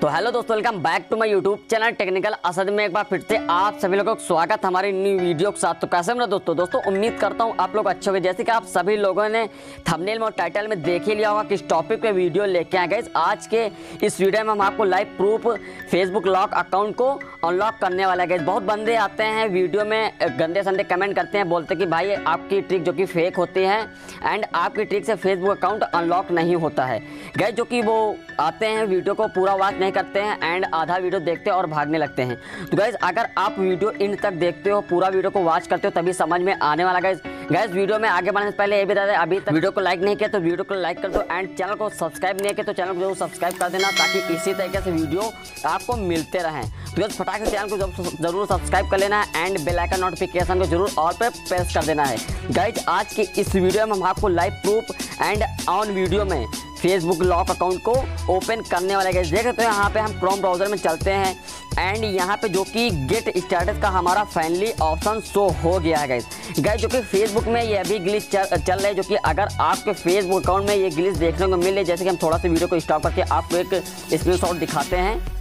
तो हेलो दोस्तों welcome back to my YouTube channel technical Asad में एक बार फिर से आप सभी लोगों का स्वागत, हमारी न्यू वीडियो के साथ। तो कैसे मेरा दोस्तों? दोस्तों, उम्मीद करता हूँ आप लोग अच्छे हुए जैसे कि आप सभी लोगों ने थंबनेल में और टाइटल में देख ही लिया होगा किस टॉपिक पे वीडियो लेके आए गए आज के इस वीडियो में हम आपको live proof Facebook lock account को अनलॉक करने वाला है बहुत बंदे आते हैं वीडियो में, गंदे संदे कमेंट करते हैं, बोलते कि भाई, आपकी ट्रिक जो कि फेक होती है एंड आपकी ट्रिक से फेसबुक अकाउंट अनलॉक नहीं होता है। गए जो कि वो आते हैं वीडियो को पूरा वॉच नहीं करते हैं एंड आधा वीडियो देखते हैं और भागने लगते हैं। तो गैस अगर आप वीडियो इन तक देखते हो, पूरा वीडियो को वॉच करते हो, तभी समझ में आने वाला गैस गैस वीडियो में आगे बढ़ने से पहले ये भी बता दें, अभी तक वीडियो को लाइक नहीं किया तो वीडियो को लाइक कर दो एंड चैनल को सब्सक्राइब नहीं किया तो चैनल को ज़रूर सब्सक्राइब कर देना ताकि इसी तरीके से वीडियो आपको मिलते रहें। तो गैस फटाक चैनल को ज़रूर सब्सक्राइब कर लेना है एंड बेलाइकन नोटिफिकेशन को ज़रूर ऑल पे प्रेस कर देना है। गाइज़ आज की इस वीडियो में हम आपको live proof and on video में फेसबुक लॉक अकाउंट को ओपन करने वाले गए देख सकते हैं यहाँ पे हम क्रोम ब्राउज़र में चलते हैं। एंड यहाँ पे जो कि गेट स्टेटस का हमारा फाइनली ऑप्शन शो हो गया है गैस गैस जो कि फेसबुक में ये अभी ग्लिच चल, चल रहा है जो कि अगर आपके फेसबुक अकाउंट में ये ग्लिच देखने को मिले जैसे कि हम थोड़ा सा वीडियो को स्टॉप करके आपको एक स्क्रीन दिखाते हैं।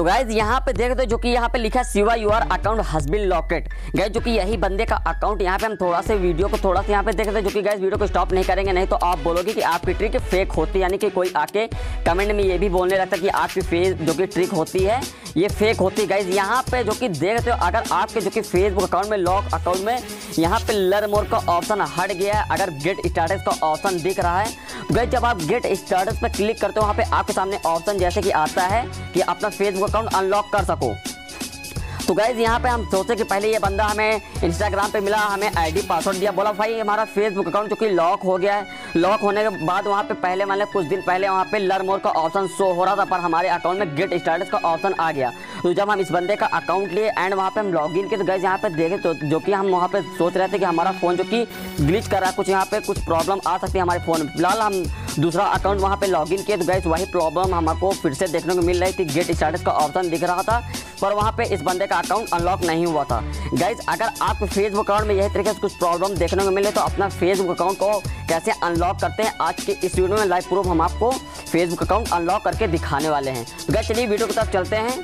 तो गाइज़ यहाँ पे देख दो जो कि यहाँ पे लिखा सिवा your account has been locked guys जो कि यही बंदे का अकाउंट यहाँ पे हम थोड़ा से वीडियो को थोड़ा सा यहाँ पे देख दो जो कि गाइज़ वीडियो को स्टॉप नहीं करेंगे। नहीं तो आप बोलोगे कि आपकी ट्रिक फेक होती यानी कि कोई आके कमेंट में ये भी बोलने लगता कि आपकी फेस जो कि ट्रिक होती है, ये फेक होती है। गाइज़ यहाँ पे जो कि देखते हो, अगर आपके जो कि फेसबुक अकाउंट में लॉक अकाउंट में यहाँ पे लर मोर का ऑप्शन हट गया है, अगर गेट स्टाटस का ऑप्शन दिख रहा है गई जब आप गेट स्टाटस पर क्लिक करते हो, वहाँ पे आपके सामने ऑप्शन जैसे कि आता है कि अपना फेसबुक अकाउंट अनलॉक कर सको। तो गैस यहाँ पे हम सोचे कि पहले ये बंदा हमें इंस्टाग्राम पे मिला, हमें आईडी पासवर्ड दिया। बोला, भाई, हमारा फेसबुक अकाउंट जो कि लॉक हो गया है लॉक होने के बाद वहाँ पे पहले मान कुछ दिन पहले वहाँ पे लर मोर का ऑप्शन शो हो रहा था, पर हमारे अकाउंट में गेट स्टाटस का ऑप्शन आ गया। तो जब हम इस बंदे का अकाउंट लिए एंड वहाँ पे हम लॉग इन किए तो गैस यहाँ पे देखे तो जो कि हम वहाँ पे सोच रहे थे कि हमारा फ़ोन जो कि ग्लिच कर रहा है, कुछ यहाँ पे कुछ प्रॉब्लम आ सकती है हमारे फ़ोन में। फ़िलहाल हम दूसरा अकाउंट वहाँ पे लॉगिन किए तो गैस वही प्रॉब्लम हमको फिर से देखने को मिल रही थी। गेट स्टाटस का ऑप्शन दिख रहा था, पर वहाँ पे इस बंदे का अकाउंट अनलॉक नहीं हुआ था। गैस अगर आपके फेसबुक अकाउंट में यही तरीके से कुछ प्रॉब्लम देखने को मिले तो अपना फेसबुक अकाउंट को कैसे अनलॉक करते हैं, आज के इस वीडियो में लाइव प्रूफ हम आपको फेसबुक अकाउंट अनलॉक करके दिखाने वाले हैं। तो गाइज़ चलिए वीडियो की तरफ़ चलते हैं।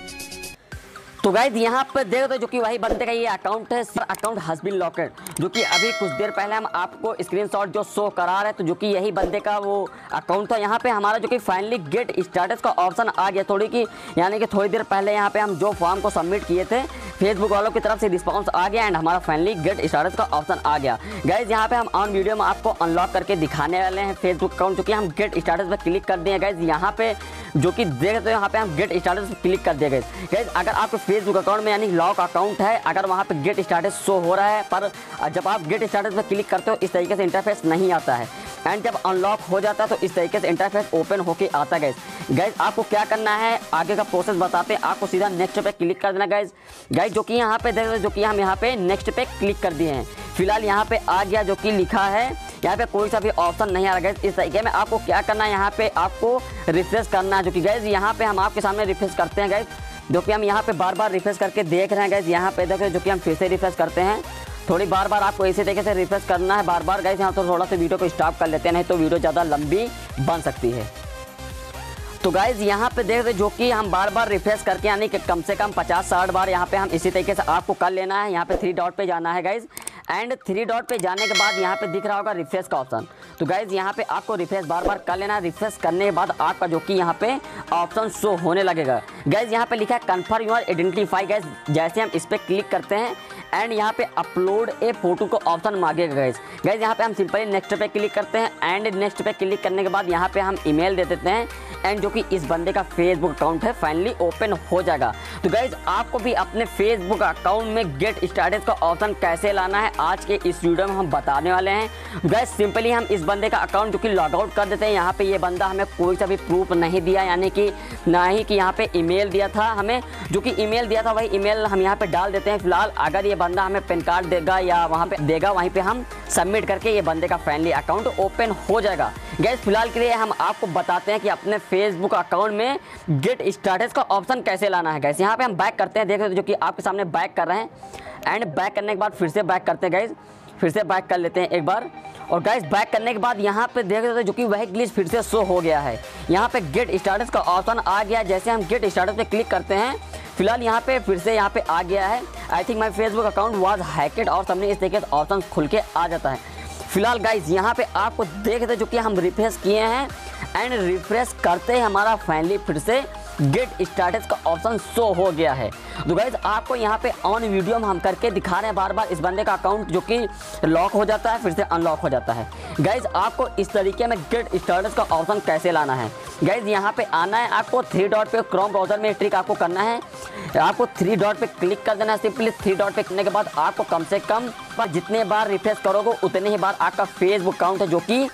तो गाइज़ यहाँ पर देख दो जो कि वही बंदे का ये अकाउंट है सर अकाउंट हस्बिन लॉकेट जो कि अभी कुछ देर पहले हम आपको स्क्रीनशॉट जो शो करा रहे तो जो कि यही बंदे का वो अकाउंट था। यहाँ पे हमारा जो कि फाइनली गेट स्टेटस का ऑप्शन आ गया थोड़ी कि, यानी कि थोड़ी देर पहले यहाँ पे हम जो फॉर्म को सबमिट किए थे फेसबुक वालों की तरफ़ से रिस्पॉन्स आ गया एंड हमारा फाइनली गेट स्टेटस का ऑप्शन आ गया। गाइज़ यहाँ पे हम ऑन वीडियो में आपको अनलॉक करके दिखाने वाले हैं फेसबुक अकाउंट जो कि हम गेट स्टेटस पर क्लिक कर दिए। गाइज़ यहाँ पे जो कि देख सकते हो, यहाँ पे हम गेट स्टाटस क्लिक कर दिए। गए गैस अगर आपके फेसबुक अकाउंट में यानी लॉक अकाउंट है, अगर वहाँ पे गेट स्टाटस शो हो रहा है, पर जब आप गेट स्टाटस पर क्लिक करते हो, इस तरीके से इंटरफेस नहीं आता है। एंड जब अनलॉक हो जाता है तो इस तरीके से इंटरफेस ओपन होके आता गैस गैस आपको क्या करना है? आगे का प्रोसेस बताते हैं आपको सीधा नेक्स्ट पे क्लिक कर देना गैस गैस जो कि यहाँ पे, देख, जो कि हम यहाँ पे नेक्स्ट पे क्लिक कर दिए हैं. फ़िलहाल यहाँ पे आ गया जो कि लिखा है. यहाँ पे कोई सा भी ऑप्शन नहीं आ रहा है इस तरीके में आपको क्या करना है? यहाँ पे आपको रिफ्रेश करना है, जो कि गैस यहाँ पे हम आपके सामने रिफ्रेश करते हैं गैस जो कि हम यहाँ पे बार बार रिफ्रेश करके देख रहे हैं गैस यहाँ पे देखें, जो कि हम फिर से रिफ्रेश करते हैं. थोड़ी बार बार आपको इसी तरीके से रिफ्रेश करना है, बार बार गैस यहाँ तो थोड़ा सा वीडियो को स्टॉप कर लेते हैं, नहीं तो वीडियो ज़्यादा लंबी बन सकती है। तो गाइज़ यहाँ पे देख रहे जो कि हम बार बार रिफ्रेश करके, यानी कि कम से कम 50 साठ बार यहाँ पे हम इसी तरीके से आपको कर लेना है। यहाँ पे थ्री डॉट पे जाना है गाइज़ एंड थ्री डॉट पे जाने के बाद यहाँ पे दिख रहा होगा रिफ्रेश का ऑप्शन तो गाइज़ यहाँ पे आपको रिफ्रेश बार बार कर लेना है। रिफ्रेश करने के बाद आपका जो कि यहाँ पे ऑप्शन शो होने लगेगा। गाइज़ यहाँ पे लिखा है कन्फर्म यूर आइडेंटिफाई गाइज़ जैसे हम इस पर क्लिक करते हैं एंड यहाँ पे अपलोड ए फ़ोटो को ऑप्शन मांगेगा गैस गैस यहाँ पे हम सिंपली नेक्स्ट पे क्लिक करते हैं एंड नेक्स्ट पे क्लिक करने के बाद यहाँ पे हम ईमेल दे देते हैं एंड जो कि इस बंदे का फेसबुक अकाउंट है फाइनली ओपन हो जाएगा. तो गैस आपको भी अपने फेसबुक अकाउंट में गेट स्टार्टेज का ऑप्शन कैसे लाना है, आज के इस वीडियो में हम बताने वाले हैं. गैस सिंपली हम इस बंदे का अकाउंट जो कि लॉग आउट कर देते हैं, यहाँ पे ये बंदा हमें कोई सा भी प्रूफ नहीं दिया, यानी कि ना ही कि यहाँ पे ईमेल दिया था हमें. जो कि ईमेल दिया था वही ईमेल हम यहाँ पे डाल देते हैं, फ़िलहाल अगर ये बंदा हमें पेन कार्ड देगा या वहाँ पे देगा, वहीं पे हम सबमिट करके ये बंदे का फैमिली अकाउंट ओपन हो जाएगा। गैस फ़िलहाल के लिए हम आपको बताते हैं कि अपने फेसबुक अकाउंट में गेट स्टार्टेज का ऑप्शन कैसे लाना है। गैस यहाँ पे हम बैक करते हैं, देख रहे जो कि आपके सामने बैक कर रहे हैं। एंड बैक करने के बाद फिर से बैक करते हैं गैस फिर से बैक कर लेते हैं एक बार। और गाइस बैक करने के बाद यहाँ पे देख रहे हो, जो कि वह ग्लिच फिर से शो हो गया है। यहाँ पे गेट स्टार्टस का ऑप्शन आ गया जैसे हम गेट स्टार्टस पे क्लिक करते हैं। फ़िलहाल यहाँ पे फिर से यहाँ पे आ गया है। I think my Facebook account was hacked और सबने इस तरीके से ऑप्शन खुल के आ जाता है। फ़िलहाल गाइज़ यहाँ पे आपको देख रहे जो कि हम रिफ्रेश किए हैं। एंड रिफ्रेश करते ही हमारा फाइनली फिर से। गेट स्टार्टस का ऑप्शन शो हो गया है। तो गाइज़ आपको यहाँ पे ऑन वीडियो में हम करके दिखा रहे हैं बार बार इस बंदे का अकाउंट जो कि लॉक हो जाता है, फिर से अनलॉक हो जाता है। गाइज़ आपको इस तरीके में गेट स्टार्टस का ऑप्शन कैसे लाना है? गाइज़ यहाँ पे आना है, आपको थ्री डॉट पे क्रोम ब्राउज़र में ट्रिक आपको करना है। आपको थ्री डॉट पे क्लिक कर देना है सिंपली थ्री डॉट पे करने के बाद आपको कम से कम जितने बार रिफ्रेश करोगे, उतने ही बार आपका फेसबुक अकाउंट है जो कि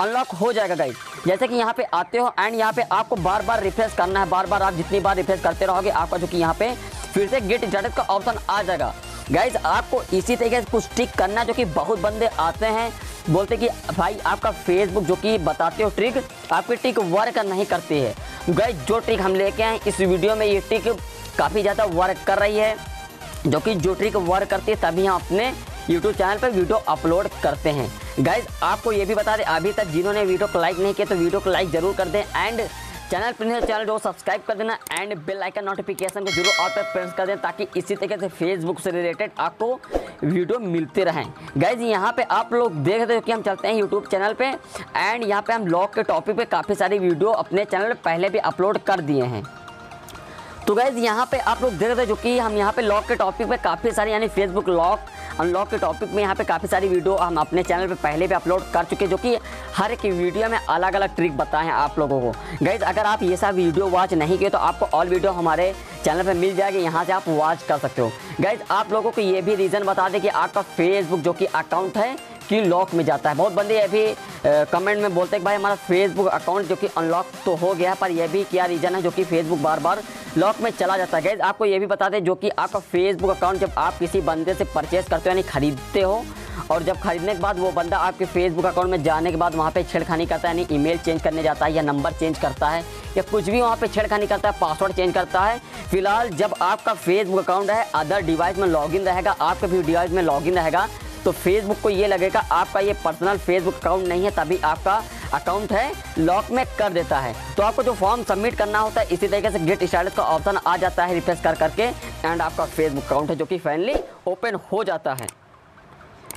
अनलॉक हो जाएगा गाइज़ जैसे कि यहाँ पे आते हो एंड यहाँ पे आपको बार बार रिफ्रेश करना है बार बार आप जितनी बार रिफ्रेश करते रहोगे, आपका जो कि यहाँ पे फिर से गेट स्टार्टस का ऑप्शन आ जाएगा। गाइज़ आपको इसी तरीके से कुछ ट्रिक करना है जो कि बहुत बंदे आते हैं। बोलते कि, भाई, आपका फेसबुक जो कि बताते हो ट्रिक आपकी ट्रिक वर्क नहीं करती है। गाइज़ जो ट्रिक हम लेके आए इस वीडियो में ये ट्रिक काफ़ी ज़्यादा वर्क कर रही है। जो कि जो ट्रिक वर्क करती है, तभी हम अपने यूट्यूब चैनल पर वीडियो अपलोड करते हैं। गाइज़ आपको ये भी बता दें, अभी तक जिन्होंने वीडियो को लाइक नहीं किया तो वीडियो को लाइक ज़रूर कर दें। एंड चैनल पर चैनल को सब्सक्राइब कर देना। एंड बेल आइकन नोटिफिकेशन को ज़रूर ऑल पर प्रेस कर दें, ताकि इसी तरीके से फेसबुक से रिलेटेड आपको वीडियो मिलते रहें। गाइज़ यहाँ पे आप लोग देख रहे हो कि हम चलते हैं यूट्यूब चैनल पे। एंड यहाँ पे हम लॉक के टॉपिक पे काफ़ी सारी वीडियो अपने चैनल पे पहले भी अपलोड कर दिए हैं। तो गाइज़ यहाँ पे आप लोग देख रहे थे जो कि हम यहाँ पे लॉक के टॉपिक पे काफ़ी सारी, यानी फेसबुक लॉक अनलॉक के टॉपिक में यहाँ पे काफ़ी सारी वीडियो हम अपने चैनल पे पहले भी अपलोड कर चुके जो कि हर एक वीडियो में अलग अलग ट्रिक बताएँ हैं आप लोगों को। गैज़ अगर आप ये सब वीडियो वॉच नहीं किए तो आपको ऑल वीडियो हमारे चैनल पर मिल जाएगी, यहाँ से आप वॉच कर सकते हो। गैज़ आप लोगों को ये भी रीज़न बता दें कि आपका फेसबुक जो कि अकाउंट है, कि लॉक में जाता है। बहुत बंदे ये भी कमेंट में बोलते हैं भाई हमारा फेसबुक अकाउंट जो कि अनलॉक तो हो गया, पर यह भी क्या रीज़न है जो कि फेसबुक बार बार लॉक में चला जाता है। गैस आपको ये भी बता दें, जो कि आपका फेसबुक अकाउंट जब आप किसी बंदे से परचेज करते हो, यानी खरीदते हो और जब खरीदने के बाद वो बंदा आपके फेसबुक अकाउंट में जाने के बाद वहाँ पे छेड़खानी करता है, यानी ईमेल चेंज करने जाता है या नंबर चेंज करता है, या कुछ भी वहाँ पे छेड़खानी करता है पासवर्ड चेंज करता है, फ़िलहाल जब आपका फेसबुक अकाउंट है अदर डिवाइस में लॉगिन रहेगा, आपका भी डिवाइस में लॉगिन रहेगा तो फेसबुक को ये लगेगा, आपका ये पर्सनल फेसबुक अकाउंट नहीं है, तभी आपका अकाउंट है लॉक में कर देता है। तो आपको जो फॉर्म सबमिट करना होता है, इसी तरीके से गेट स्टार्ट का ऑप्शन आ जाता है रिफ्रेश कर करके एंड आपका फेसबुक अकाउंट है, जो कि फाइनली ओपन हो जाता है।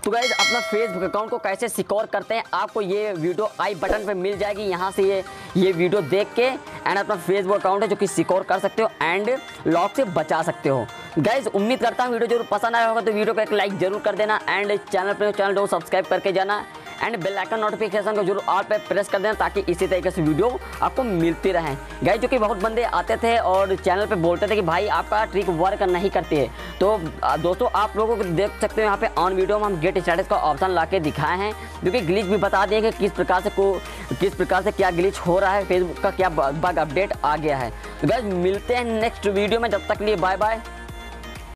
तो गाइज़ अपना फेसबुक अकाउंट को कैसे सिक्योर करते हैं, आपको ये वीडियो आई बटन पे मिल जाएगी, यहाँ से ये ये वीडियो देख के एंड अपना फेसबुक अकाउंट है जो कि सिक्योर कर सकते हो एंड लॉक से बचा सकते हो। गाइज़ उम्मीद करता हूँ वीडियो ज़रूर पसंद आया होगा तो वीडियो को एक लाइक ज़रूर कर देना एंड चैनल पर चैनल को सब्सक्राइब करके जाना। एंड बेल आइकन नोटिफिकेशन को ज़रूर ऑल पे प्रेस कर देना ताकि इसी तरीके से वीडियो आपको मिलती रहे। गए जो कि बहुत बंदे आते थे और चैनल पे बोलते थे कि भाई आपका ट्रिक वर्क नहीं करती है। तो दोस्तों, आप लोगों को देख सकते हो यहाँ पे ऑन वीडियो में हम गेट स्टेटस का ऑप्शन ला के दिखाए हैं। जो कि ग्लिच भी बता दिए कि किस प्रकार से को, किस प्रकार से क्या ग्लिच हो रहा है फेसबुक का क्या बग अपडेट आ गया है। तो गैस मिलते हैं नेक्स्ट वीडियो में, जब तक लिए बाय बाय